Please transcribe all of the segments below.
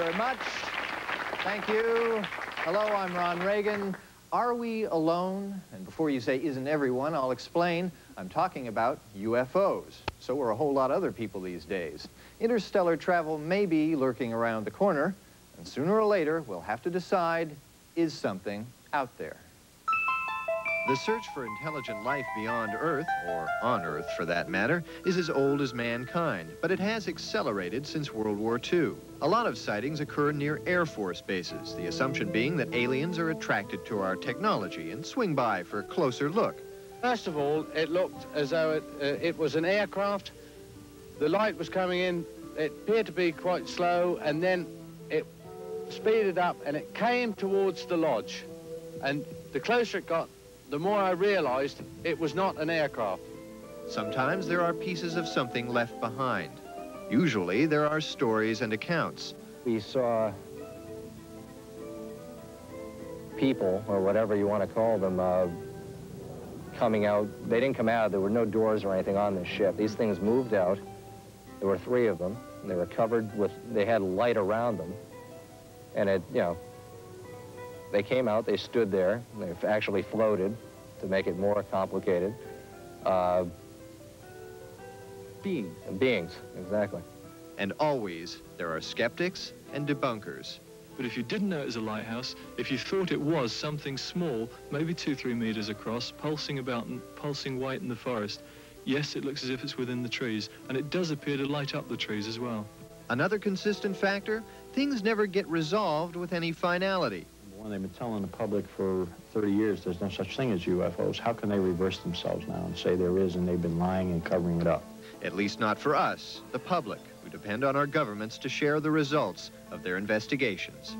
very much. Thank you. Hello, I'm Ron Reagan. Are we alone? And before you say, isn't everyone, I'll explain. I'm talking about UFOs. So are a whole lot of other people these days. Interstellar travel may be lurking around the corner, and sooner or later, we'll have to decide, is something out there? The search for intelligent life beyond Earth, or on Earth for that matter, is as old as mankind, but it has accelerated since World War II. A lot of sightings occur near Air Force bases, the assumption being that aliens are attracted to our technology and swing by for a closer look. First of all, it looked as though it, uh, it was an aircraft. The light was coming in. It appeared to be quite slow, and then it speeded up, and it came towards the lodge. And the closer it got, the more I realized it was not an aircraft. Sometimes there are pieces of something left behind. Usually there are stories and accounts. We saw people, or whatever you want to call them, uh, coming out. They didn't come out. There were no doors or anything on this ship. These things moved out. There were three of them. They were covered with, they had light around them. And it, you know, they came out, they stood there, they actually floated to make it more complicated. Uh, beings. And beings, exactly. And always there are skeptics and debunkers. But if you didn't know it was a lighthouse, if you thought it was something small, maybe two, three meters across, pulsing about and pulsing white in the forest, yes, it looks as if it's within the trees, and it does appear to light up the trees as well. Another consistent factor, things never get resolved with any finality. When they've been telling the public for 30 years there's no such thing as UFOs, how can they reverse themselves now and say there is and they've been lying and covering it up? At least not for us, the public, who depend on our governments to share the results of their investigations.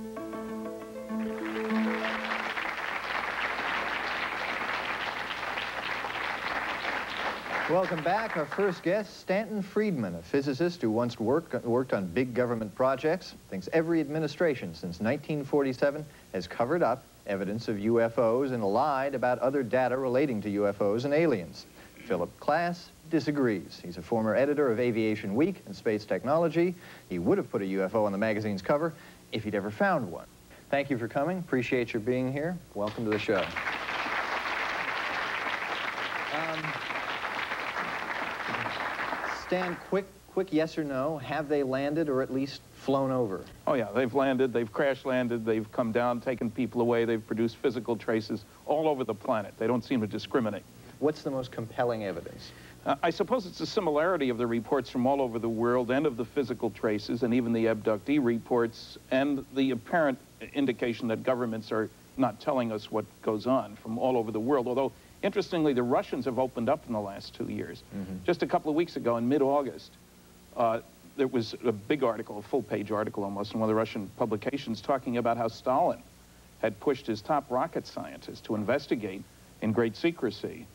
Welcome back. Our first guest, Stanton Friedman, a physicist who once worked, worked on big government projects, thinks every administration since 1947 has covered up evidence of UFOs and lied about other data relating to UFOs and aliens. Philip Klass disagrees. He's a former editor of Aviation Week and Space Technology. He would have put a UFO on the magazine's cover if he'd ever found one. Thank you for coming. Appreciate your being here. Welcome to the show. Um, Stan, quick, quick yes or no. Have they landed or at least flown over? Oh, yeah. They've landed. They've crash landed. They've come down, taken people away. They've produced physical traces all over the planet. They don't seem to discriminate. What's the most compelling evidence? Uh, I suppose it's the similarity of the reports from all over the world and of the physical traces and even the abductee reports and the apparent indication that governments are not telling us what goes on from all over the world. Although, interestingly, the Russians have opened up in the last two years. Mm -hmm. Just a couple of weeks ago, in mid-August, uh, there was a big article, a full-page article almost, in one of the Russian publications talking about how Stalin had pushed his top rocket scientists to investigate in great secrecy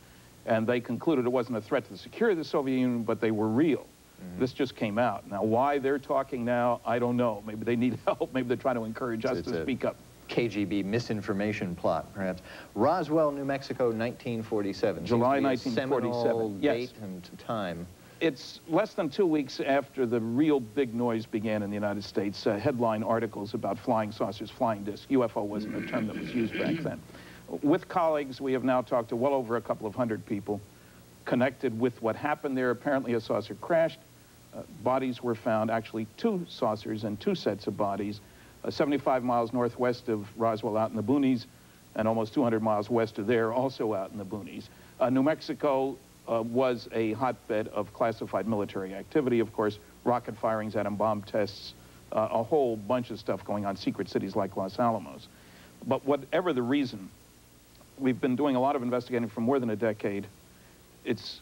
and they concluded it wasn't a threat to the security of the Soviet Union, but they were real. Mm -hmm. This just came out. Now, why they're talking now, I don't know. Maybe they need help. Maybe they're trying to encourage us it's to speak up. KGB misinformation plot, perhaps. Roswell, New Mexico, 1947. July 1947. Yes. Date and time. It's less than two weeks after the real big noise began in the United States. Uh, headline articles about flying saucers, flying discs. UFO wasn't a term that was used back then. With colleagues, we have now talked to well over a couple of hundred people connected with what happened there. Apparently a saucer crashed. Uh, bodies were found, actually two saucers and two sets of bodies, uh, 75 miles northwest of Roswell out in the boonies and almost 200 miles west of there, also out in the boonies. Uh, New Mexico uh, was a hotbed of classified military activity, of course, rocket firings, atom bomb tests, uh, a whole bunch of stuff going on, secret cities like Los Alamos. But whatever the reason, we've been doing a lot of investigating for more than a decade. It's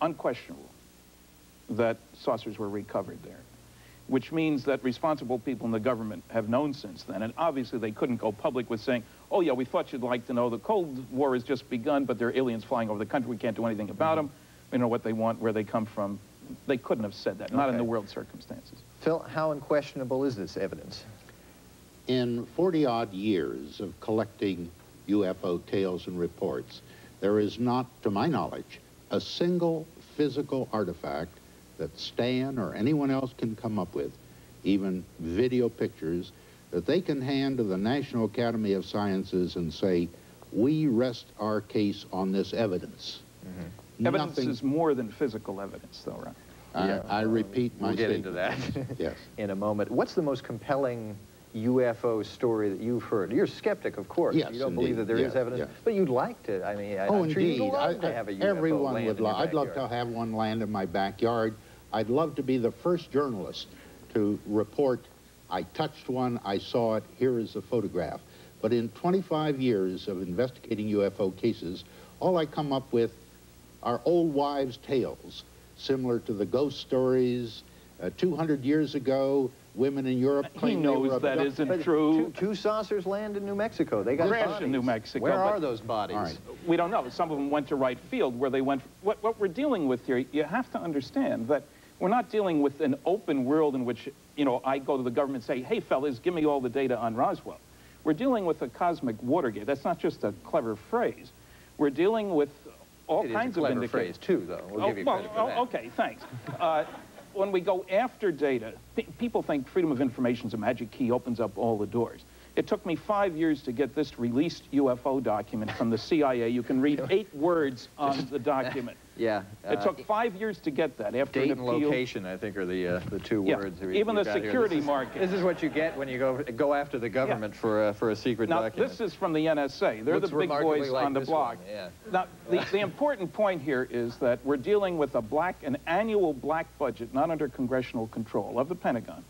unquestionable that saucers were recovered there, which means that responsible people in the government have known since then. And obviously they couldn't go public with saying, oh yeah, we thought you'd like to know the Cold War has just begun, but there are aliens flying over the country. We can't do anything about mm-hmm. them. We know what they want, where they come from. They couldn't have said that, not in the world circumstances. Phil, how unquestionable is this evidence? In 40 odd years of collecting UFO tales and reports. There is not, to my knowledge, a single physical artifact that Stan or anyone else can come up with even video pictures, that they can hand to the National Academy of Sciences and say, we rest our case on this evidence. Mm-hmm. Evidence Nothing- is more than physical evidence, though, right? I, I repeat my We'll get statement. into that Yes. in a moment. What's the most compelling UFO story that you've heard? You're a skeptic, of course. Yes, you don't believe indeed. that there is Yeah, evidence, yeah. but you'd like to. I mean, I- Oh, I'm sure indeed. you'd love I- to have a UFO everyone land would in your love. I'd love to have one land in my backyard. I'd love to be the first journalist to report, I touched one, I saw it, here is a photograph. But in 25 years of investigating UFO cases, all I come up with are old wives' tales, similar to the ghost stories. Uh, 200 years ago, women in Europe claimed they were knows that abducted. isn't true. Two, two saucers land in New Mexico. They got Crashed bodies. in New Mexico, Where are those bodies? All right. We don't know. Some of them went to right field where they went. What, what we're dealing with here, you have to understand that we're not dealing with an open world in which, you know, I go to the government and say, hey, fellas, give me all the data on Roswell. We're dealing with a cosmic Watergate. That's not just a clever phrase. We're dealing with all It is kinds a of clever indicators. phrase, too, though. We'll oh, give you well, credit for oh, that. okay, thanks. Uh, when we go after data, people think freedom of information is a magic key, opens up all the doors. It took me five years to get this released UFO document from the CIA. You can read eight words on the document. Yeah. It uh, took five years to get that after Date an and location, I think, are the uh, the two Yeah, words. we- even the security This is- market. This is what you get when you go go after the government for uh, for a secret Now, document. this is from the NSA. They're Looks the big boys like on the block. one, yeah. Now, the, the important point here is that we're dealing with a black, an annual black budget, not under congressional control, of the Pentagon,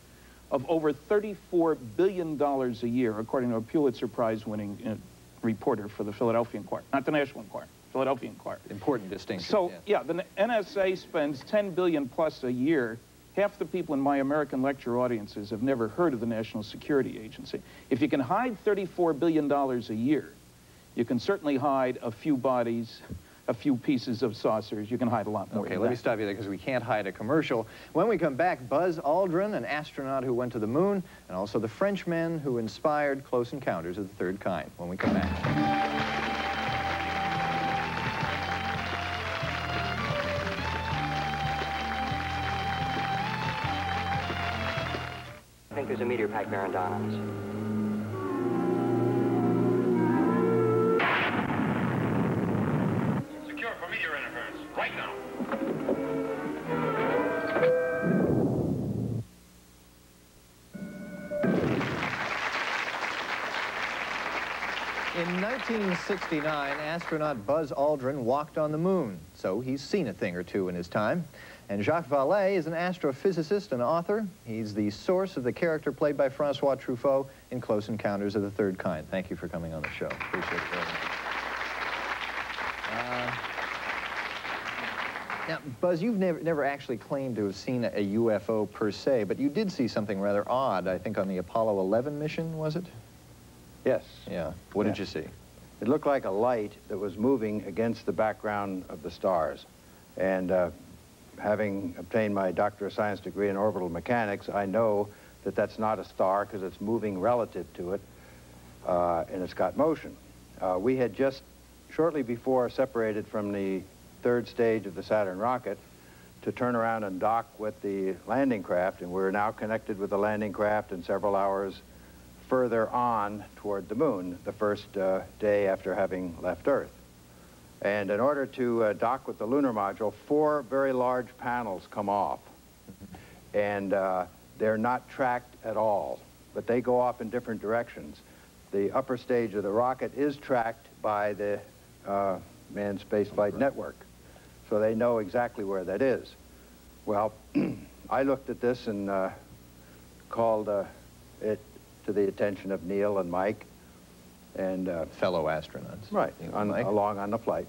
of over $34 billion a year, according to a Pulitzer Prize-winning uh, reporter for the Philadelphia Inquirer, not the National Enquirer, Philadelphia Inquirer. Important distinction. So, yeah. yeah, the NSA spends 10 billion plus a year. Half the people in my American lecture audiences have never heard of the National Security Agency. If you can hide $34 billion a year, you can certainly hide a few bodies, a few pieces of saucers. You can hide a lot more Okay, than let me stop you there because we can't hide a commercial. When we come back, Buzz Aldrin, an astronaut who went to the moon, and also the Frenchman who inspired Close Encounters of the Third Kind. When we come back. I think there's a meteor pack bearing on us. 1969, astronaut Buzz Aldrin walked on the moon, so he's seen a thing or two in his time. And Jacques Vallée is an astrophysicist and author. He's the source of the character played by Francois Truffaut in Close Encounters of the Third Kind. Thank you for coming on the show. Appreciate it very much. Uh, now, Buzz, you've never, never actually claimed to have seen a, a UFO per se, but you did see something rather odd, I think, on the Apollo 11 mission, was it? Yes. Yeah. What did you see? It looked like a light that was moving against the background of the stars. And uh, having obtained my Doctor of Science degree in orbital mechanics, I know that that's not a star because it's moving relative to it, uh, and it's got motion. Uh, we had just shortly before separated from the third stage of the Saturn rocket to turn around and dock with the landing craft, and we're now connected with the landing craft and several hours further on toward the moon the first uh, day after having left Earth. And in order to uh, dock with the lunar module, four very large panels come off. And uh, they're not tracked at all, but they go off in different directions. The upper stage of the rocket is tracked by the uh, Manned Spaceflight Network, so they know exactly where that is. Well, I looked at this and uh, called uh, it to the attention of Neil and Mike, and uh, Fellow astronauts. right on, along on the flight.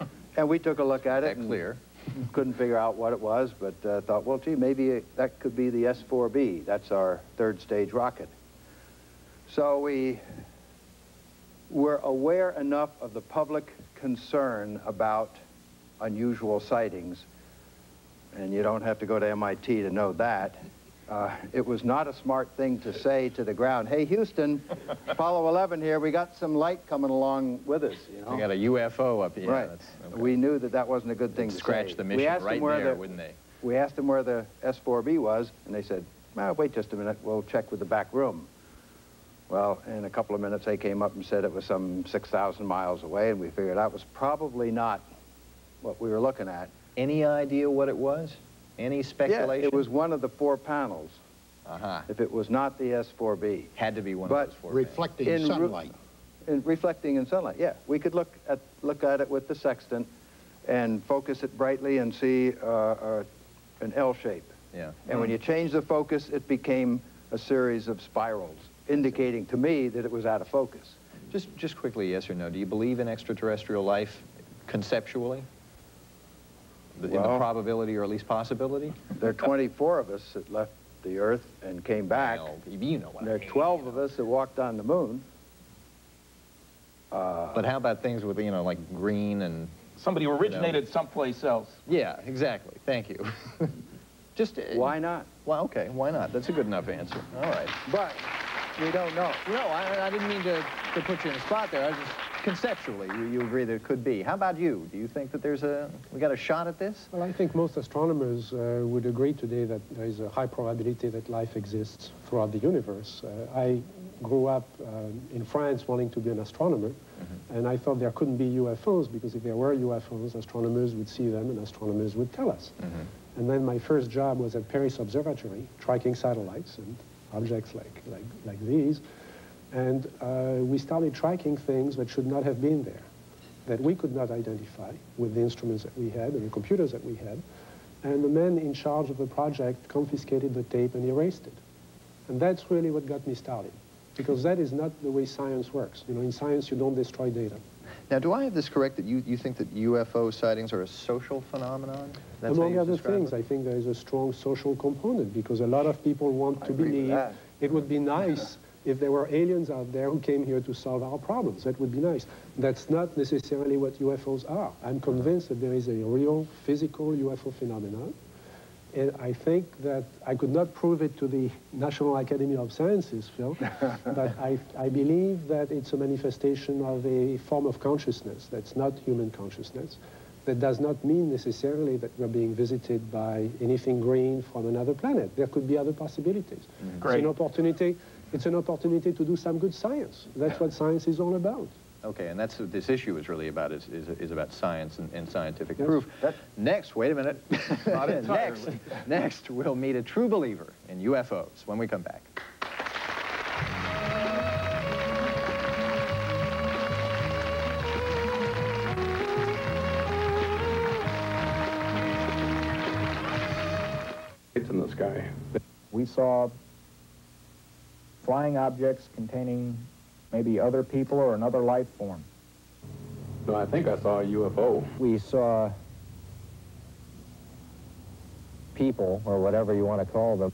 And we took a look at it. Clear. Couldn't figure out what it was, but uh, thought, well, gee, maybe it, that could be the S-4B. That's our third stage rocket. So we were aware enough of the public concern about unusual sightings, and you don't have to go to MIT to know that. Uh, it was not a smart thing to say to the ground, hey, Houston, Apollo 11 here, we got some light coming along with us, you know? We got a UFO up here. right. that's- okay. We knew that that wasn't a good thing They'd to scratch say. the we mission asked right them where there, the, wouldn't they? We asked them where the S-4B was, and they said, well, wait just a minute, we'll check with the back room. Well, in a couple of minutes, they came up and said it was some 6,000 miles away, and we figured that was probably not what we were looking at. Any idea what it was? Any speculation? Yeah, it was one of the four panels. Uh-huh. If it was not the S4B. Had to be one But of those four. Reflecting In ru- sunlight. in reflecting in sunlight, yeah. We could look at, look at it with the sextant and focus it brightly and see uh, uh, an L shape. Yeah. And when you change the focus, it became a series of spirals, indicating to me that it was out of focus. Just, just quickly, yes or no, do you believe in extraterrestrial life conceptually? The- In the probability or at least possibility? There are 24 of us that left the Earth and came back. Well, you know what And I there mean. are 12 of us that walked on the moon. Uh, But how about things with, you know, like green and... Somebody originated someplace else. Yeah, exactly. Thank you. Just... uh, why not? Well, okay, why not? That's a good enough answer. All right. But we don't know. No, I, I didn't mean to, to put you in a spot there. I was just conceptually, you, you agree it could be. How about you? Do you think that there's a, we got a shot at this? Well, I think most astronomers uh, would agree today that there is a high probability that life exists throughout the universe. Uh, I grew up um, in France wanting to be an astronomer, and I thought there couldn't be UFOs because if there were UFOs, astronomers would see them and astronomers would tell us. And then my first job was at Paris Observatory, tracking satellites and objects like, like, like these. And uh, we started tracking things that should not have been there, that we could not identify with the instruments that we had and the computers that we had. And the man in charge of the project confiscated the tape and erased it. And that's really what got me started, because that is not the way science works. You know, in science, you don't destroy data. Now, do I have this correct that you, you think that UFO sightings are a social phenomenon? That's Among other things, it? I think there is a strong social component because a lot of people want to believe it would be nice if there were aliens out there who came here to solve our problems. That would be nice. That's not necessarily what UFOs are. I'm convinced that there is a real physical UFO phenomenon. And I think that I could not prove it to the National Academy of Sciences, Phil, but I, I believe that it's a manifestation of a form of consciousness that's not human consciousness. That does not mean necessarily that we're being visited by anything green from another planet. There could be other possibilities. Mm-hmm. It's Great. an opportunity. It's an opportunity to do some good science. That's what science is all about. Okay, and that's what this issue is really about, is, is, is about science and, and scientific Yes. proof. Next, wait a minute. Not next, next, we'll meet a true believer in UFOs when we come back. It's in the sky. We saw flying objects containing maybe other people or another life form. No, I think I saw a UFO. We saw people, or whatever you want to call them.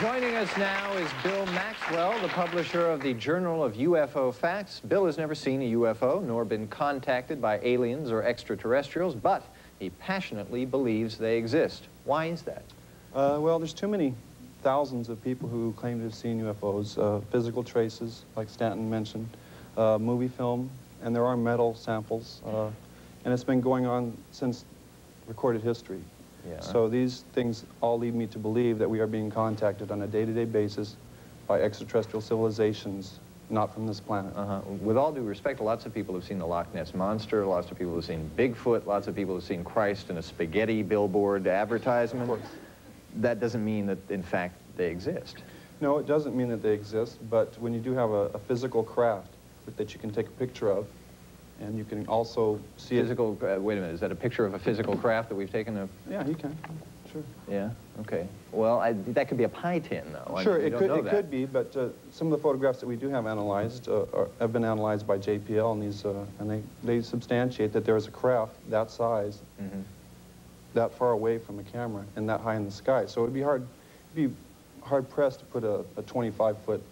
Joining us now is Bill Maxwell, the publisher of the Journal of UFO Facts. Bill has never seen a UFO nor been contacted by aliens or extraterrestrials, but he passionately believes they exist. Why is that? Uh, well, there's too many thousands of people who claim to have seen UFOs. Uh, physical traces, like Stanton mentioned, uh, movie film, and there are metal samples. Uh, and it's been going on since recorded history. Yeah. So these things all lead me to believe that we are being contacted on a day-to-day basis by extraterrestrial civilizations not from this planet. Uh-huh. With all due respect, lots of people have seen the Loch Ness Monster, lots of people have seen Bigfoot, lots of people have seen Christ in a spaghetti billboard advertisement. That doesn't mean that, in fact, they exist. No, it doesn't mean that they exist, but when you do have a, a physical craft that you can take a picture of, and you can also see Physical, uh, wait a minute, is that a picture of a physical craft that we've taken a... Yeah, you can. Sure. Yeah, okay. Well, I, that could be a pie tin, though. Sure, we it could, it that. could be, but uh, some of the photographs that we do have analyzed uh, are, have been analyzed by JPL, and these, uh, and they, they substantiate that there is a craft that size, Mhm. that far away from the camera, and that high in the sky. So it'd be hard, it'd be hard pressed to put a, a 25 foot,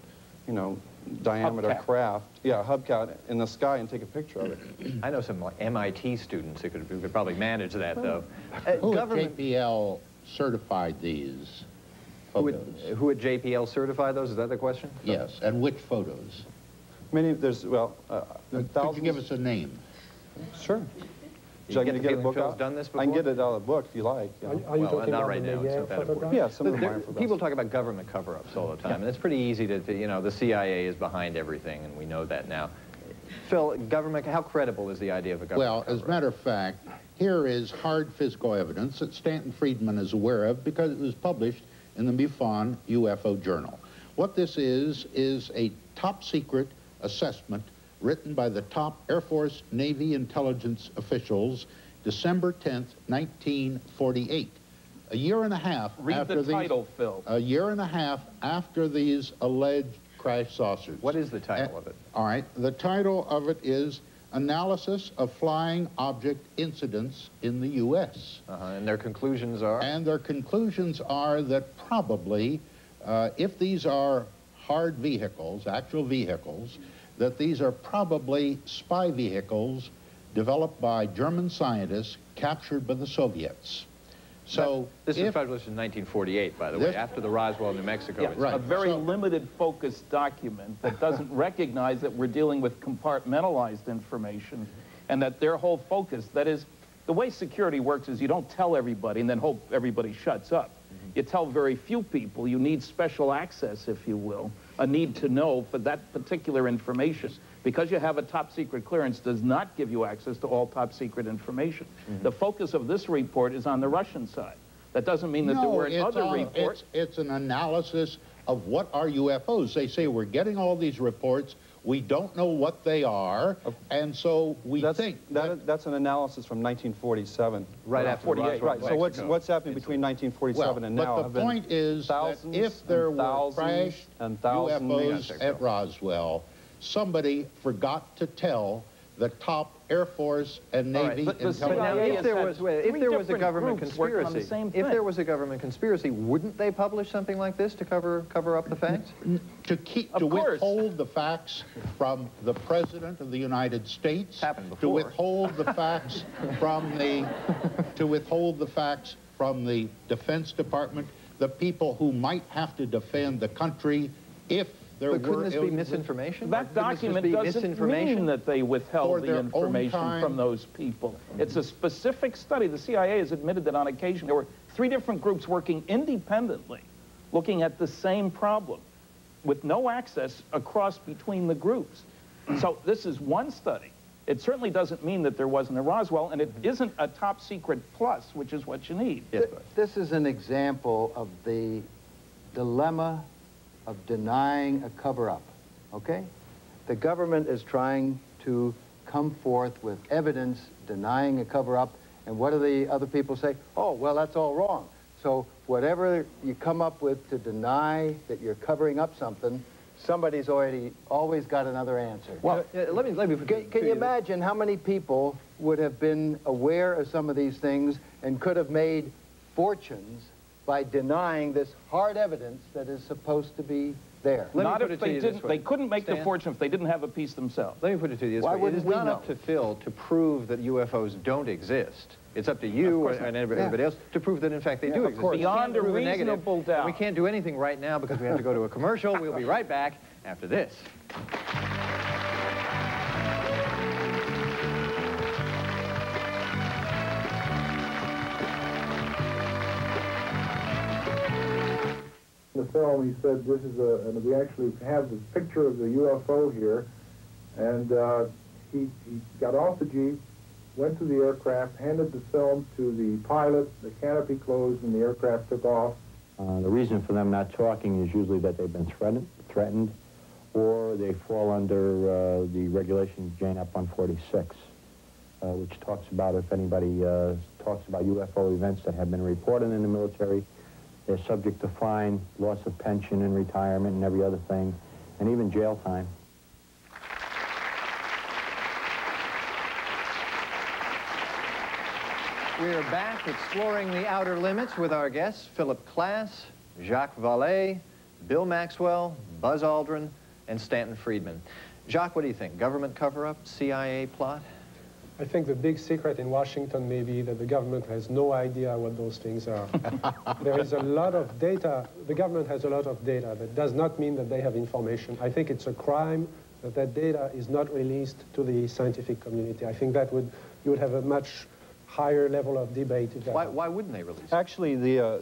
you know, diameter Hubcap. craft, yeah, hubcap in the sky and take a picture of it. I know some like MIT students who could, who could probably manage that, though. Uh, Who at JPL certified these who, photos? would, who at JPL certify those? Is that the question? Yes, and which photos? Many, there's, well, uh, Could thousands. you give us a name? Sure. You Should I get get, the a feeling book Phil's out? done this I can get it out of the book if you like. yeah. Are, are you Well, talking not about right now, it's not that important. Yeah, some of them are people talk about government cover-ups all the time, yeah. and it's pretty easy to, to, you know, the CIA is behind everything, and we know that now. Phil, government, how credible is the idea of a government Well, as a matter of fact, here is hard physical evidence that Stanton Friedman is aware of because it was published in the MUFON UFO Journal. What this is, is a top secret assessment written by the top Air Force Navy intelligence officials December 10th, 1948. A year and a half Read after the these, title, Phil. A year and a half after these alleged crash saucers. What is the title Uh, of it? All right, the title of it is Analysis of Flying Object Incidents in the U.S. Uh-huh, and their conclusions are? And their conclusions are that probably, uh, if these are hard vehicles, actual vehicles, that these are probably spy vehicles developed by German scientists captured by the Soviets. So This was if, published in 1948, by the way, after the Roswell, New Mexico. Yeah, incident. a very So- limited focus document that doesn't recognize that we're dealing with compartmentalized information and that their whole focus, that is, the way security works is you don't tell everybody and then hope everybody shuts up. Mm-hmm. You tell very few people. You need special access, if you will, a need to know for that particular information. Because you have a top secret clearance does not give you access to all top secret information. Mm-hmm. The focus of this report is on the Russian side. That doesn't mean that there weren't other reports. it's, it's an analysis of what are UFOs. They say we're getting all these reports, we don't know what they are, and so we That's, think that, that's an analysis from 1947. Right after 48, Right, so what's, what's happening between 1947 and now? but the point is that if there and were crashed and thousands UFOs at Roswell, somebody forgot to tell the top Air Force and All right, Navy but the intelligence. But now, if there was, if there was a government groups working on the conspiracy, same if there was a government conspiracy, wouldn't they publish something like this to cover cover up the facts? to keep Of to course. withhold the facts from the president of the United States Happened to withhold the facts from the to withhold the facts from the defense department the people who might have to defend the country if there But couldn't this be misinformation? That Couldn't this document be doesn't misinformation? mean that they withheld the information from those people. It's a specific study. The CIA has admitted that on occasion there were three different groups working independently, looking at the same problem, with no access across between the groups. So this is one study. It certainly doesn't mean that there wasn't a Roswell, and it mm-hmm. isn't a top secret plus, which is what you need. Yes, Th- This is an example of the dilemma of denying a cover-up, okay? The government is trying to come forth with evidence denying a cover-up, and what do the other people say? Oh, well, that's all wrong. So whatever you come up with to deny that you're covering up something, somebody's already always got another answer. Well, uh, let me let me. Can, can you imagine how many people would have been aware of some of these things and could have made fortunes by denying this hard evidence that is supposed to be there? Let Not if they didn't. They couldn't make the fortune if they didn't have a piece themselves. Let me put it to you this Why way. It wouldn't is we not know? up to Phil to prove that UFOs don't exist. It's up to you and, not. everybody Yeah. else to prove that, in fact, they Yeah, do of exist. course. Beyond a prove negative, reasonable and doubt. We can't do anything right now because we have to go to a commercial. We'll be right back after this. Film, he said, this is a, and we actually have this picture of the UFO here, and uh, he, he got off the Jeep, went to the aircraft, handed the film to the pilot, the canopy closed, and the aircraft took off. Uh, the reason for them not talking is usually that they've been threatened, threatened or they fall under uh, the regulation JANAP 146, uh, which talks about if anybody uh, talks about UFO events that have been reported in the military, they're subject to fine, loss of pension and retirement and every other thing, and even jail time. We are back exploring the outer limits with our guests, Philip Klass, Jacques Vallée, Bill Maxwell, Buzz Aldrin, and Stanton Friedman. Jacques, what do you think? Government cover-up, CIA plot? I think the big secret in Washington may be that the government has no idea what those things are. there is a lot of data. The government has a lot of data. That does not mean that they have information. I think it's a crime that that data is not released to the scientific community. I think that would you would have a much higher level of debate. if that Why, helps. why wouldn't they release it? Actually, the uh,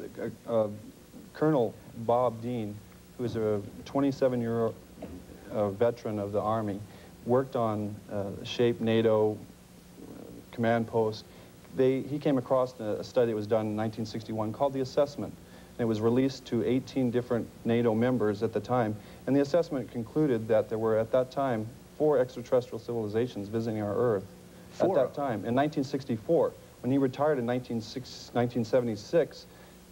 uh, uh, Colonel Bob Dean, who is a 27-year uh, veteran of the Army, worked on uh, SHAPE NATO command post. They, he came across a, study that was done in 1961 called the assessment. And it was released to 18 different NATO members at the time. And the assessment concluded that there were, at that time, four extraterrestrial civilizations visiting our Earth Four. at that time. In 1964, when he retired in 1976 1976,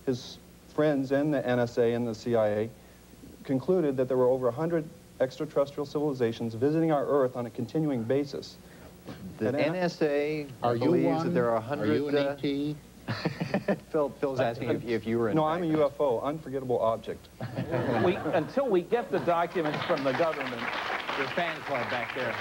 his friends and the NSA and the CIA concluded that there were over 100 extraterrestrial civilizations visiting our Earth on a continuing basis. The And NSA Are you believes one? that there are a Are hundred. you an uh, ET? Phil, Phil's asking if, if you were in. No, I'm a UFO, unforgettable object. we, until we get the documents from the government, Your fan club back there.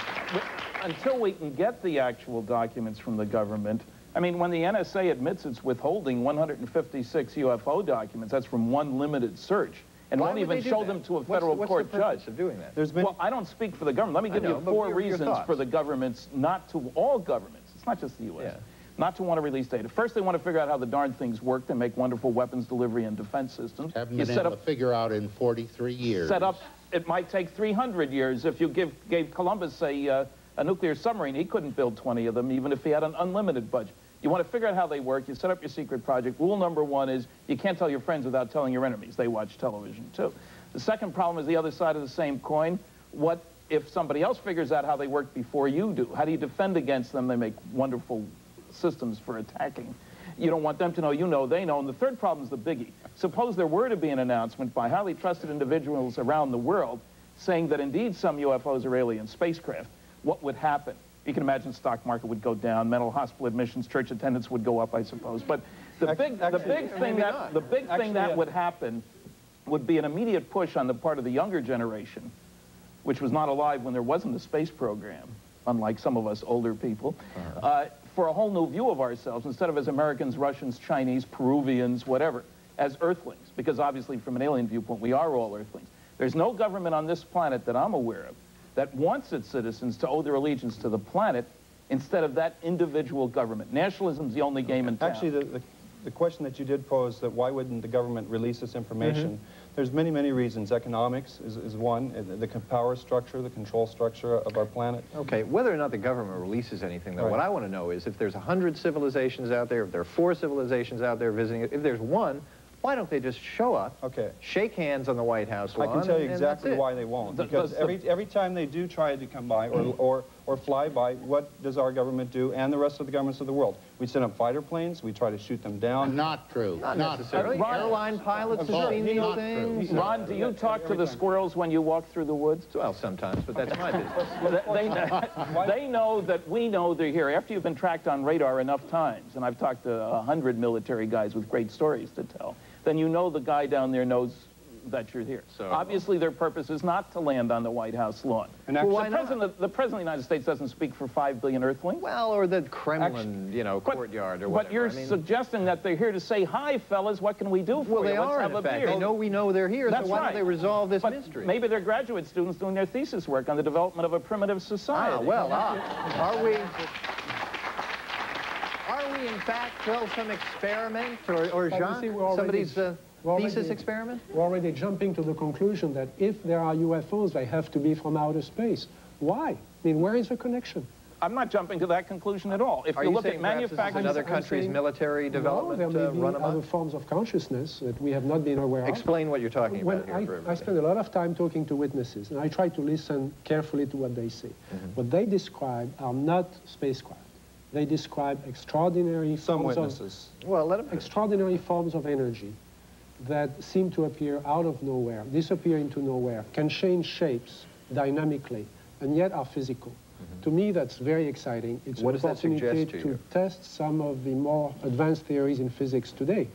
until we can get the actual documents from the government, I mean, when the NSA admits it's withholding 156 UFO documents, that's from one limited search, and Why won't even show that? them to a federal what's court judge. of doing that? There's been Well, I don't speak for the government. Let me give know, you four your- your reasons for the governments not to, all governments, it's not just the U.S., Yeah. not to want to release data. First, they want to figure out how the darn things work to make wonderful weapons delivery and defense systems. Haven't You been set able up to figure out in 43 years. set up, it might take 300 years. If you give, gave Columbus a, uh, a nuclear submarine, he couldn't build 20 of them, even if he had an unlimited budget. You want to figure out how they work, you set up your secret project. Rule number one is you can't tell your friends without telling your enemies. They watch television, too. The second problem is the other side of the same coin. What if somebody else figures out how they work before you do? How do you defend against them? They make wonderful systems for attacking. You don't want them to know you know they know. And the third problem is the biggie. Suppose there were to be an announcement by highly trusted individuals around the world saying that indeed some UFOs are alien spacecraft. What would happen? You can imagine stock market would go down, mental hospital admissions, church attendance would go up, I suppose. But the Ac- big, the big thing that not. the big Actually, thing that would happen would be an immediate push on the part of the younger generation, which was not alive when there wasn't a space program, unlike some of us older people, uh, for a whole new view of ourselves, instead of as Americans, Russians, Chinese, Peruvians, whatever, as Earthlings, because obviously from an alien viewpoint, we are all Earthlings. There's no government on this planet that I'm aware of that wants its citizens to owe their allegiance to the planet instead of that individual government. Nationalism's the only game in town. Actually, the, the, the question that you did pose, that why wouldn't the government release this information, there's many, many reasons. Economics is, is one, uh, the, the power structure, the control structure of our planet. Okay, whether or not the government releases anything, though, Right. what I want to know is if there's 100 civilizations out there, if there are four civilizations out there visiting, if there's one, why don't they just show up, Okay. shake hands on the White House lawn, I can tell you exactly why they won't. The- Because the- every, every time they do try to come by or, mm. or, or fly by, what does our government do and the rest of the governments of the world? We send up fighter planes, we try to shoot them down. Not true. Not Not necessarily. true. Ron- Airline pilots have seen these things. true. Ron, do you talk to the squirrels when you walk through the woods? Well, sometimes, but that's my business. They, they, they know that we know they're here. After you've been tracked on radar enough times, and I've talked to a hundred military guys with great stories to tell, then you know the guy down there knows that you're here. So- Obviously, their purpose is not to land on the White House lawn. And the, actually- why not? president, the president of the United States doesn't speak for five billion Earthlings. Well, or the Kremlin, you know, But- courtyard or But whatever. you're I mean, suggesting that they're here to say, hi, fellas, what can we do for well, you? they Let's are, have in a fact. beer. They know we know they're here, That's so why right. don't they resolve this but mystery? Maybe they're graduate students doing their thesis work on the development of a primitive society. Ah, well, ah, are we... Are we, in fact, Phil, some experiment, or, or Jean, see, already- somebody's uh, already- thesis experiment? We're already jumping to the conclusion that if there are UFOs, they have to be from outer space. Why? I mean, where is the connection? I'm not jumping to that conclusion at all. If Are you you look at perhaps this is manufacturing, another I'm country's saying- military development no, there uh, may be run other amok? forms of consciousness that we have not been aware of. Explain what you're talking when about here I, I spend a lot of time talking to witnesses, and I try to listen carefully to what they say. Mm-hmm. What they describe are not spacecraft. They describe extraordinary Some forms of. Well, let him... extraordinary forms of energy that seem to appear out of nowhere, disappear into nowhere, can change shapes dynamically, and yet are physical. To me, that's very exciting. It's Mm-hmm. What an does opportunity suggest to you? test some of the more advanced theories in physics today.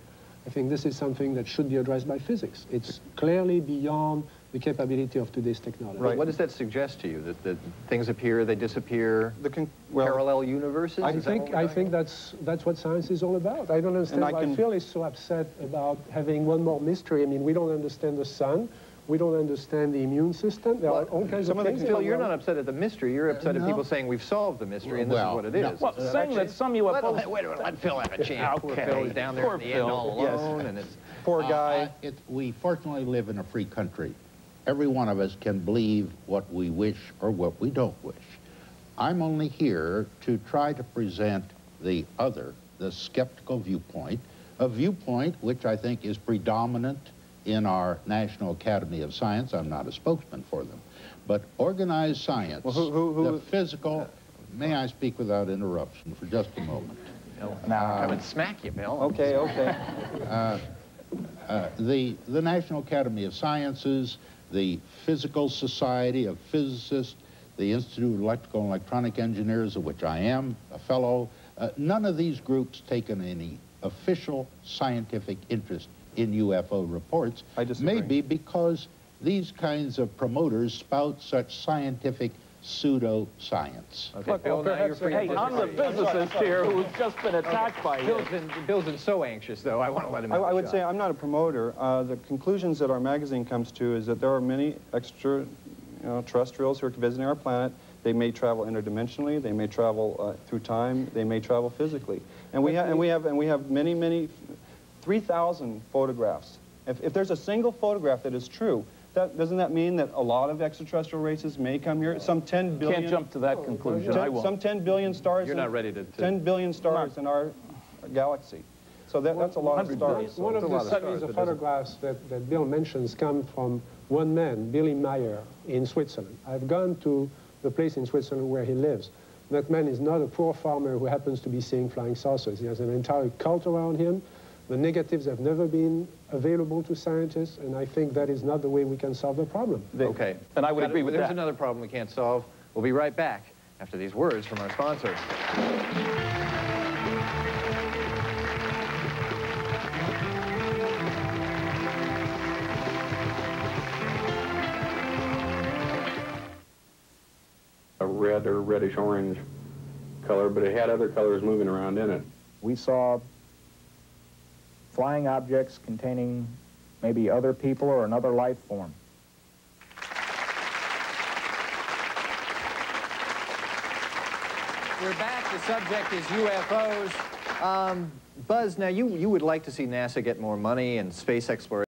I think this is something that should be addressed by physics. It's clearly beyond the capability of today's technology. What does that suggest to you? That, that things appear, they disappear, The con- well, parallel universes? I Is that think I talking think that's that's what science is all about. I don't understand I why can- Phil is so upset about having one more mystery. I mean, we don't understand the sun, we don't understand the immune system. There are all kinds Some of of things. Phil, you're not upset at the mystery. You're upset at no. people saying we've solved the mystery and this Well, is what it is. no. Well, Uh, saying that some UFOs... Let, wait a minute, let Phil have a chance. Poor Phil is down there Poor in the Phil. end all Yes. alone, and it's... Poor Uh, guy. uh, it, we fortunately live in a free country. Every one of us can believe what we wish or what we don't wish. I'm only here to try to present the other, the skeptical viewpoint, a viewpoint which I think is predominant in our National Academy of Science. I'm not a spokesman for them. But organized science, Well, who- who- who- the physical, may I speak without interruption for just a moment? Now, come and smack you, Bill. Okay, okay. Uh, uh, the, the National Academy of Sciences, the Physical Society of Physicists, the Institute of Electrical and Electronic Engineers, of which I am a fellow, uh, none of these groups taken any official scientific interest in UFO reports. I disagree. Maybe because these kinds of promoters spout such scientific pseudo-science. Okay, Look, Bill, well, now you're free hey, I'm the disagree. physicist here who's just been attacked by you. Bill's been, Bill's been so anxious, though. I want to let him I, have a I would shot. say I'm not a promoter. Uh, the conclusions that our magazine comes to is that there are many extra you know, terrestrials who are visiting our planet. They may travel interdimensionally. They may travel uh, through time. They may travel physically. And we, ha and we have and we have many many, 3,000 photographs. If, if there's a single photograph that is true, that, doesn't that mean that a lot of extraterrestrial races may come here? Some 10 billion. Can't jump to that oh, conclusion. I won't. some 10 billion stars. You're in- not ready to- to- 10 billion stars in our galaxy. So that, that's a lot of stars. billion. One of the lot of studies of photographs that, that Bill mentions come from one man, Billy Meier, in Switzerland. I've gone to the place in Switzerland where he lives. That man is not a poor farmer who happens to be seeing flying saucers. He has an entire cult around him. The negatives have never been available to scientists, and I think that is not the way we can solve the problem. Okay. And I would agree with There's that. There's another problem we can't solve. We'll be right back after these words from our sponsor. a red or reddish orange color, but it had other colors moving around in it. We saw flying objects containing maybe other people or another life form. We're back. The subject is UFOs. Um, Buzz, now you, you would like to see NASA get more money and space exploration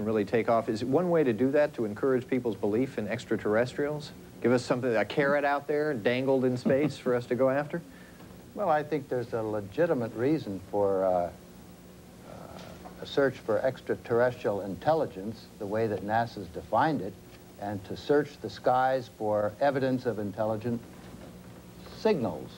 really take off. Is one way to do that to encourage people's belief in extraterrestrials? Give us something, a carrot out there dangled in space for us to go after? Well, I think there's a legitimate reason for uh, a search for extraterrestrial intelligence, the way that NASA's defined it, and to search the skies for evidence of intelligent signals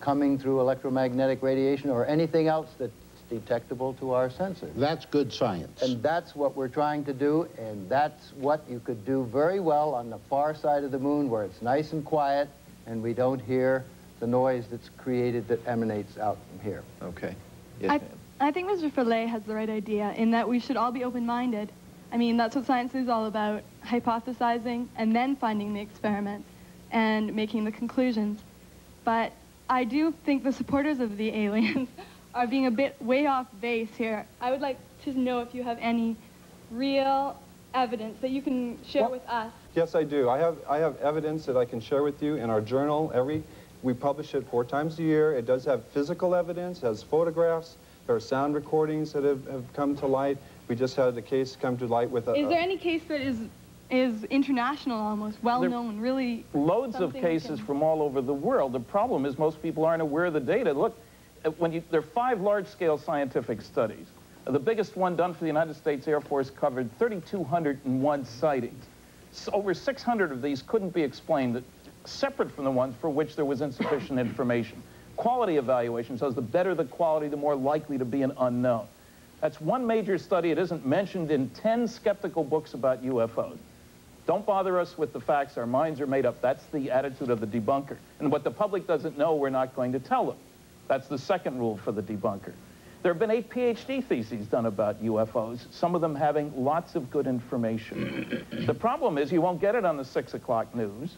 coming through electromagnetic radiation or anything else that's detectable to our sensors. That's good science. And that's what we're trying to do, and that's what you could do very well on the far side of the moon where it's nice and quiet and we don't hear the noise that's created that emanates out from here. Okay. yes, I, I think Mr. Vallée has the right idea in that we should all be open-minded. I mean, that's what science is all about, hypothesizing and then finding the experiments and making the conclusions. But I do think the supporters of the aliens are being a bit way off base here. I would like to know if you have any real evidence that you can share with us. Yes, I do. I have, I have evidence that I can share with you in our journal. Every, we publish it four times a year. It does have physical evidence, has photographs. There are sound recordings that have, have come to light. We just had a case come to light with a... Is there any case that is is international almost, well known, really? Loads of cases can- from all over the world. The problem is most people aren't aware of the data. Look, uh, when you, there are five large-scale scientific studies. Uh, The biggest one done for the United States Air Force covered 3,201 sightings. S over 600 of these couldn't be explained, that- separate from the ones for which there was insufficient information. Quality evaluation says the better the quality, the more likely to be an unknown. That's one major study. It isn't mentioned in 10 skeptical books about UFOs. Don't bother us with the facts. Our minds are made up. That's the attitude of the debunker. And what the public doesn't know, we're not going to tell them. That's the second rule for the debunker. There have been eight PhD theses done about UFOs, some of them having lots of good information. the problem is you won't get it on the 6 o'clock news.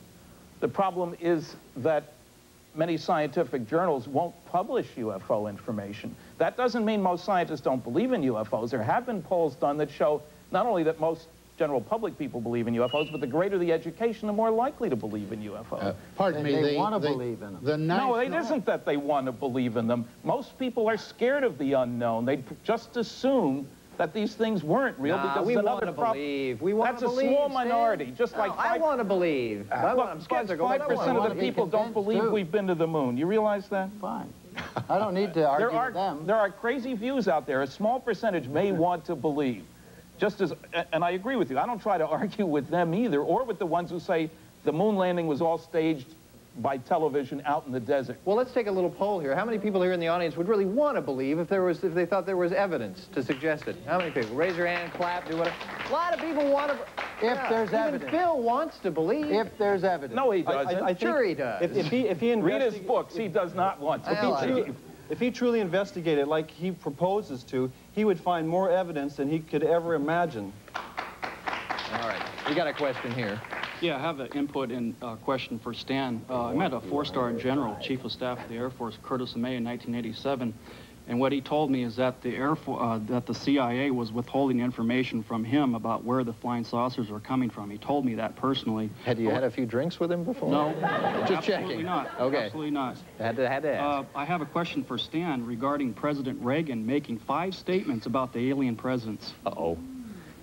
The problem is that many scientific journals won't publish UFO information. That doesn't mean most scientists don't believe in UFOs. There have been polls done that show not only that most general public people believe in UFOs, but the greater the education, the more likely to believe in UFOs. Uh, pardon They- me, they the- wanna believe in them. The no, it national- isn't that they want to believe in them. Most people are scared of the unknown. They'd just assume that these things weren't real Nah, because we want to believe. We want That's to a believe. small Stan. minority, just No, like I want uh, to believe. I Look, I'm skeptical, five I want percent of the people don't believe too. we've been to the moon. You realize that? Fine. I don't need to argue there are with them. there are crazy views out there. A small percentage may want to believe, just as and I agree with you. I don't try to argue with them either, or with the ones who say the moon landing was all staged by television out in the desert. Well, let's take a little poll here. How many people here in the audience would really want to believe if there was, if they thought there was evidence to suggest it? How many people? Raise your hand, clap, do whatever. A lot of people want to. If there's even evidence. Phil wants to believe. If there's evidence. No, he doesn't. I think sure he does. If, if he, if he Read his investi- books. He does not want to I like believe. If he truly investigated like he proposes to, he would find more evidence than he could ever imagine. All right. We got a question here. Yeah, I have an input and uh, question for Stan. Uh, I met a four-star general, chief of staff of the Air Force, Curtis LeMay, in 1987, and what he told me is that the Air Fo- uh, that the CIA was withholding information from him about where the flying saucers were coming from. He told me that personally. Had you had a few drinks with him before? No, Just absolutely checking. not. Okay. Absolutely not. Had to, had to ask. Uh, I have a question for Stan regarding President Reagan making five statements about the alien presence. Uh-oh.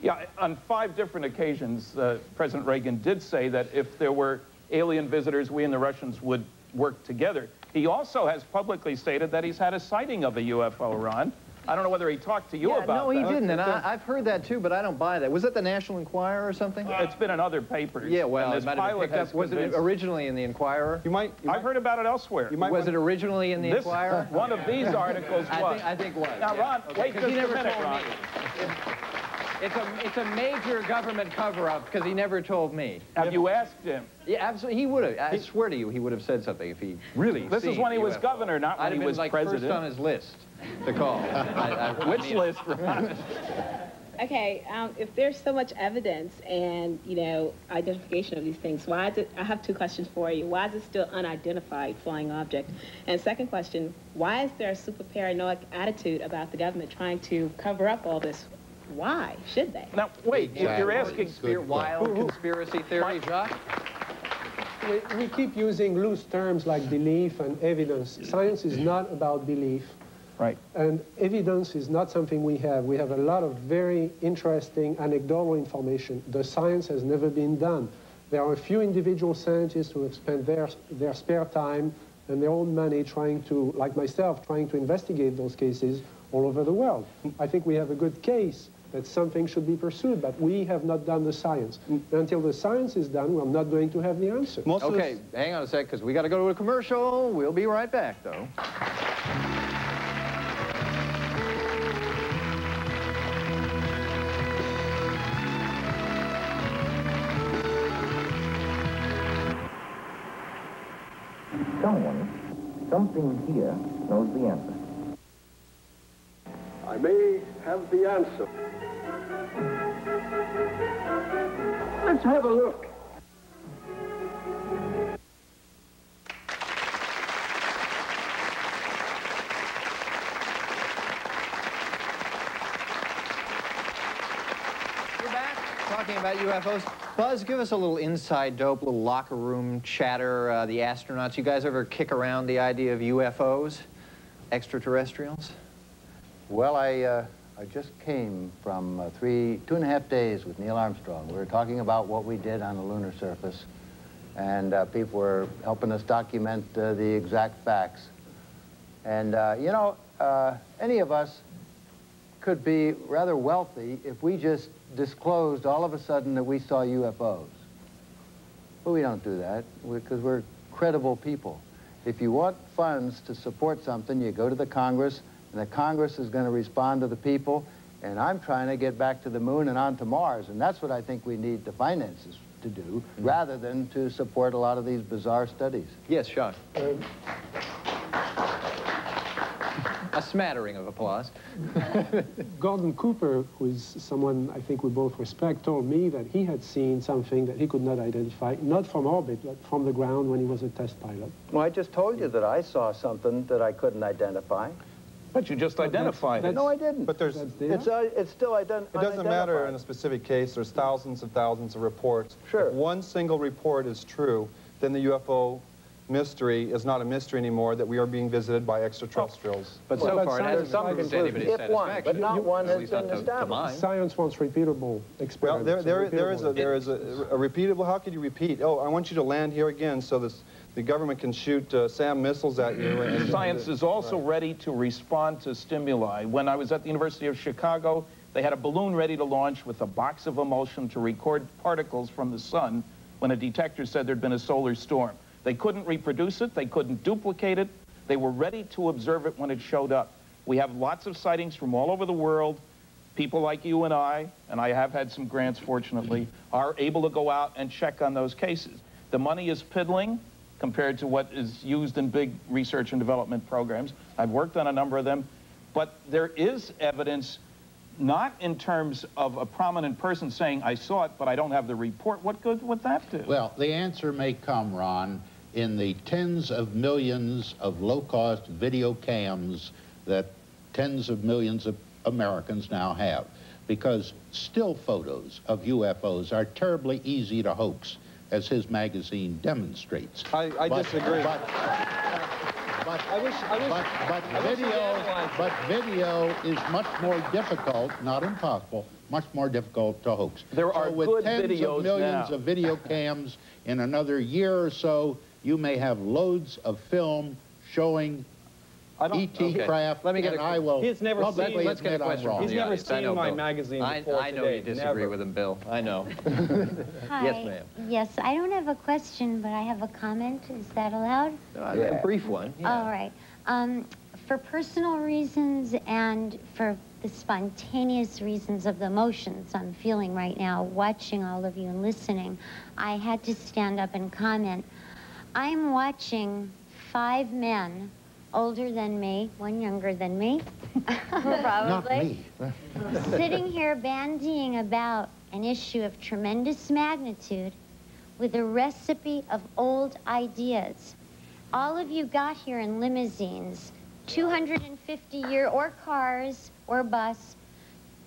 Yeah, on five different occasions, uh, President Reagan did say that if there were alien visitors, we and the Russians would work together. He also has publicly stated that he's had a sighting of a UFO, Ron. I don't know whether he talked to you yeah, about no, he didn't, and I, I've heard that too, but I don't buy that. Was that the National Enquirer or something? It's been in other papers. yeah, well, and it this might have been pilot picked up. has Was it originally in the Enquirer? You might, you I've might, heard about it elsewhere. you might Was it originally in the This, Enquirer? one of these articles I was. think, I think was. Now, yeah. Ron, Okay, wait 'cause just he never a minute, told Ron. Me. It's a, it's a major government cover-up because he never told me. Have you asked him? Yeah, absolutely. He would have. I swear to you, he would have said something if he really. This is when he was UFO. governor, not when I'd have he been was like president. first on his list to call. I, I, Which I mean, list, Okay, um, if there's so much evidence and, you know, identification of these things, why is it, I have two questions for you. Why is it still unidentified flying object? And second question, why is there a super paranoid attitude about the government trying to cover up all this? Why should they? Now, wait, if you're asking... Conspir- wild conspiracy theory, Jacques? We, we keep using loose terms like belief and evidence. Science is not about belief. Right. And evidence is not something we have. We have a lot of very interesting anecdotal information. The science has never been done. There are a few individual scientists who have spent their, their spare time and their own money trying to, like myself, trying to investigate those cases all over the world. I think we have a good case that something should be pursued, but we have not done the science. Mm. Until the science is done, we're not going to have the answer. Most of Okay, hang on a sec, because we got to go to a commercial. We'll be right back, though. Someone, something here knows the answer. I may have the answer. Let's have a look. We're back talking about UFOs. Buzz, give us a little inside dope, a little locker room chatter. Uh, the astronauts, you guys ever kick around the idea of UFOs, extraterrestrials? Well, I, uh, I just came from uh, three, two and a half days with Neil Armstrong. We were talking about what we did on the lunar surface, and uh, people were helping us document uh, the exact facts. And, uh, you know, uh, any of us could be rather wealthy if we just disclosed all of a sudden that we saw UFOs. But we don't do that because we're credible people. If you want funds to support something, you go to the Congress, and the Congress is going to respond to the people. And I'm trying to get back to the moon and on to Mars, and that's what I think we need the finances to do, mm-hmm. rather than to support a lot of these bizarre studies. Yes, Sean. Um, a smattering of applause. Gordon Cooper, who is someone I think we both respect, told me that he had seen something that he could not identify, not from orbit, but from the ground when he was a test pilot. Well, I just told you that I saw something that I couldn't identify. But you just identified it. No, I didn't. But there's, It's, uh, it's still ident- it doesn't matter in a specific case. There's thousands and thousands of reports. Sure. If one single report is true, then the UFO mystery is not a mystery anymore, that we are being visited by extraterrestrials. But so Well, far, it hasn't some proven to anybody's If one, satisfaction. but not one At has least been not to- to established. Science wants repeatable Well, experiments. there, there, and there is a, repeatable there is a, a repeatable, how could you repeat? Oh, I want you to land here again so this, the government can shoot uh, SAM missiles at you. And, Science is also ready to respond to stimuli. When I was at the University of Chicago, they had a balloon ready to launch with a box of emulsion to record particles from the sun when a detector said there'd been a solar storm. They couldn't reproduce it, they couldn't duplicate it, they were ready to observe it when it showed up. We have lots of sightings from all over the world. People like you and I, and I have had some grants fortunately, are able to go out and check on those cases. The money is piddling compared to what is used in big research and development programs. I've worked on a number of them, but there is evidence not in terms of a prominent person saying, I saw it, but I don't have the report. What good would that do? Well, the answer may come, Ron, in the tens of millions of low-cost video cams that tens of millions of Americans now have. Because still photos of UFOs are terribly easy to hoax, as his magazine demonstrates. I, I But- disagree. But, but, I wish, I wish, but, but I video, but video is much more difficult, not impossible, much more difficult to hoax. There so are with good tens videos of millions now. of video cams in another year or so, you may have loads of film showing I don't, ET okay. craft, Let me get and a- I will He's never seen- let's get a admit I'm question wrong. He's never seen my magazine I, before I know today. you disagree Never. with him, Bill. I know. Hi. Yes, ma'am. Yes, I don't have a question, but I have a comment. Is that allowed? Uh, A brief one. yeah. All right. Um, for personal reasons and for the spontaneous reasons of the emotions I'm feeling right now, watching all of you and listening, I had to stand up and comment. I'm watching five men older than me, one younger than me, probably, sitting here bandying about an issue of tremendous magnitude with a recipe of old ideas. All of you got here in limousines, 250 year, or cars, or bus.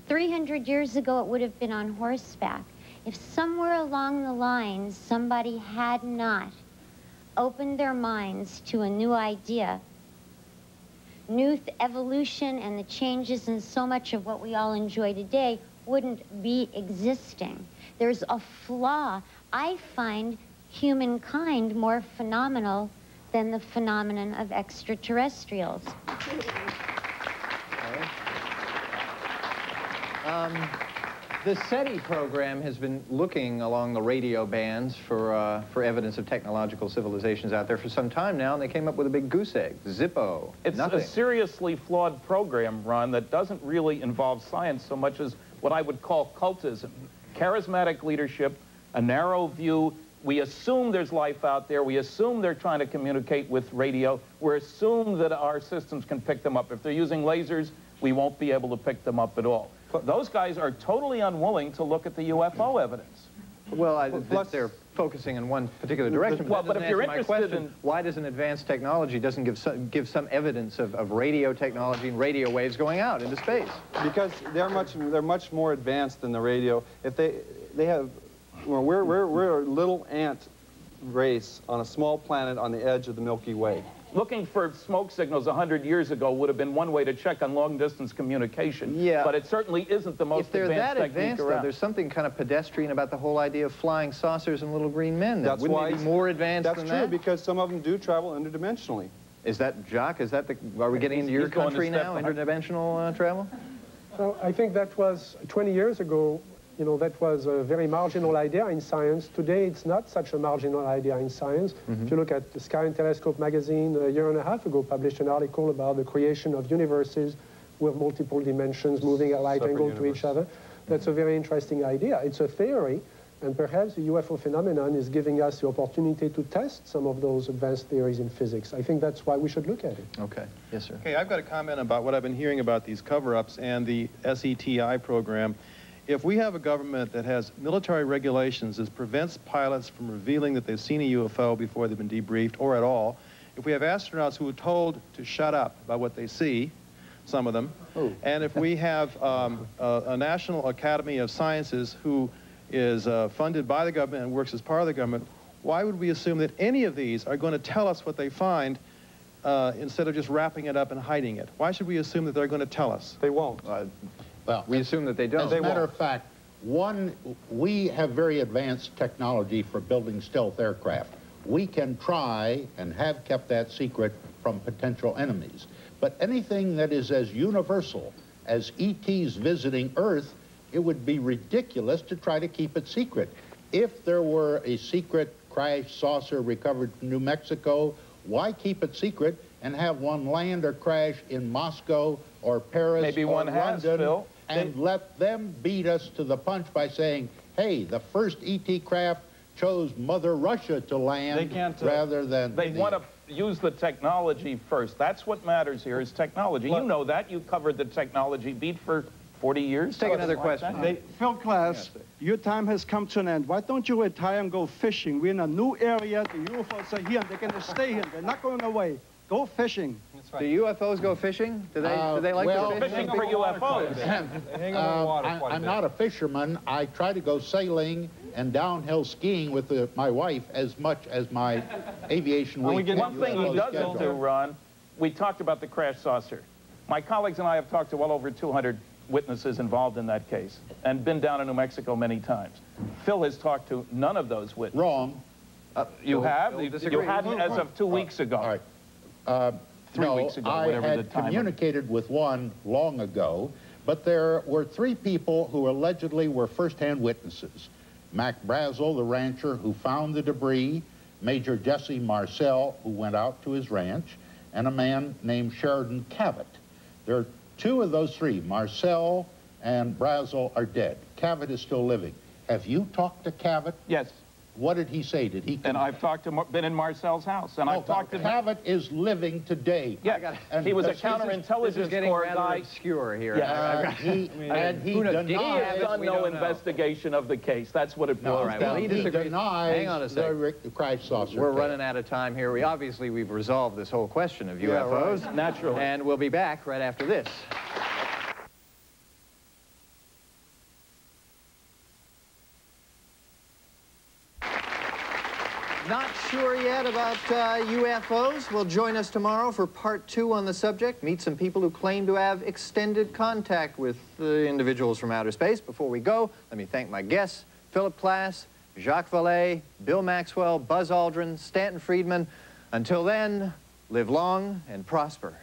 300 years ago, it would have been on horseback. If somewhere along the line somebody had not opened their minds to a new idea, new evolution and the changes in so much of what we all enjoy today wouldn't be existing. There's a flaw. I find humankind more phenomenal than the phenomenon of extraterrestrials. Um, the SETI program has been looking along the radio bands for, uh, for evidence of technological civilizations out there for some time now, and they came up with a big goose egg, Zippo. It's Nothing. a seriously flawed program, Ron, that doesn't really involve science so much as what I would call cultism. Charismatic leadership, a narrow view. We assume there's life out there. We assume they're trying to communicate with radio. We assume that our systems can pick them up. If they're using lasers, we won't be able to pick them up at all. Those guys are totally unwilling to look at the UFO evidence. Well, I, th- they're focusing in one particular direction. Well, that but if you're answer my interested question, in- why does an advanced technology doesn't give some, give some evidence of, of radio technology and radio waves going out into space? Because they're much they're much more advanced than the radio. If they they have well, we're we're we're a little ant race on a small planet on the edge of the Milky Way. Looking for smoke signals 100 years ago would have been one way to check on long-distance communication. Yeah. But it certainly isn't the most advanced technique If they're that advanced, though, around. there's something kind of pedestrian about the whole idea of flying saucers and little green men. then. That's Wouldn't why they be more advanced That's than true that? because some of them do travel interdimensionally. Is that, Jacques, is that the, are we getting into your he's going a country now, interdimensional uh, travel? So I think that was 20 years ago, you know, that was a very marginal idea in science. Today, it's not such a marginal idea in science. Mm-hmm. If you look at the Sky and Telescope magazine, a year and a half ago, published an article about the creation of universes with multiple dimensions moving at right Separate angle to each other. That's a very interesting idea. It's a theory, and perhaps the UFO phenomenon is giving us the opportunity to test some of those advanced theories in physics. I think that's why we should look at it. Okay. Yes, sir. Okay, I've got a comment about what I've been hearing about these cover-ups and the SETI program. If we have a government that has military regulations that prevents pilots from revealing that they've seen a UFO before they've been debriefed or at all, if we have astronauts who are told to shut up about what they see, some of them. And if we have um, a, a National Academy of Sciences who is uh, funded by the government and works as part of the government, why would we assume that any of these are going to tell us what they find uh, instead of just wrapping it up and hiding it? Why should we assume that they're going to tell us? They won't. Well, we assume that they don't. As a matter of fact, one, we have very advanced technology for building stealth aircraft. We can try and have kept that secret from potential enemies. But anything that is as universal as ETs visiting Earth, it would be ridiculous to try to keep it secret. If there were a secret crash saucer recovered from New Mexico, why keep it secret and have one land or crash in Moscow or Paris Maybe or one has, London Phil. And They- let them beat us to the punch by saying, hey, the first ET craft chose Mother Russia to land They can't, uh, rather than They the- want to use the technology first. That's what matters here is technology. You know that. You covered the technology beat for 40 years. Take another like question. that. Hey, Phil Klass, your time has come to an end. Why don't you retire and go fishing? We're in a new area. The UFOs are here. and They're going to stay here. They're not going away. Go fishing. Do UFOs go fishing? Do they, Uh, do they like well, to fish? Fishing for UFOs. Uh, I, I'm not a fisherman. I try to go sailing and downhill skiing with the, my wife as much as my aviation Well, we get one thing he doesn't schedule. do, Ron, we talked about the crash saucer. My colleagues and I have talked to well over 200 witnesses involved in that case and been down in New Mexico many times. Phil has talked to none of those witnesses. Wrong. you Phil- have? Phil You- you hadn't as of two weeks ago. All right. Uh, Three no, weeks ago, I whatever had the time communicated with one long ago, but there were three people who allegedly were first-hand witnesses. Mac Brazel, the rancher who found the debris, Major Jesse Marcel, who went out to his ranch, and a man named Sheridan Cavitt. There are two of those three, Marcel and Brazel, are dead. Cavitt is still living. Have you talked to Cavitt? Yes. What did he say? Did he? And I've talked to, Mar- been in Marcel's house, and Oh, I've talked to Cavitt is living today. Yeah, And he was a counterintelligence This is getting corps guy. obscure here. Yeah. Uh, he, and he Who knows? denies. He have He's it? done We no don't know. investigation of the case. That's what it No, boils all right, down well, he to. He disagrees. denies Hang on a the sec. the crash saucer. We're case. running out of time here. We obviously we've resolved this whole question of Yeah, UFOs. right. Naturally. And we'll be back right after this. Not about uh, UFOs. Will join us tomorrow for part two on the subject. Meet some people who claim to have extended contact with uh, individuals from outer space. Before we go, let me thank my guests, Philip Klass, Jacques Vallée, Bill Maxwell, Buzz Aldrin, Stanton Friedman. Until then, live long and prosper.